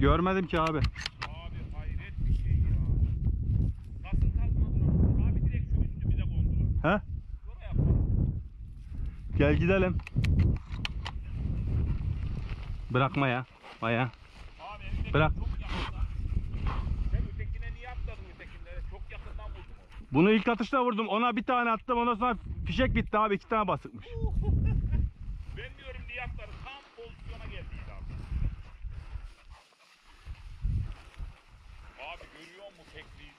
Görmedim ki abi. Abi hayret bir şey ya. Nasıl kalkmadın Abi direkt şu üstü bize kondular. He? Oraya yapalım. Gel gidelim. Bırakma ya. Elindeki Bırak. Sen ötekine niye atladın ötekilere? Çok yakından vurdun onu. Bunu ilk atışta vurdum. Ona bir tane attım. Ondan sonra fişek bitti abi. iki tane basıkmış. Ben diyorum niye atladın? Tam pozisyona geldiydi abi. om och häck ny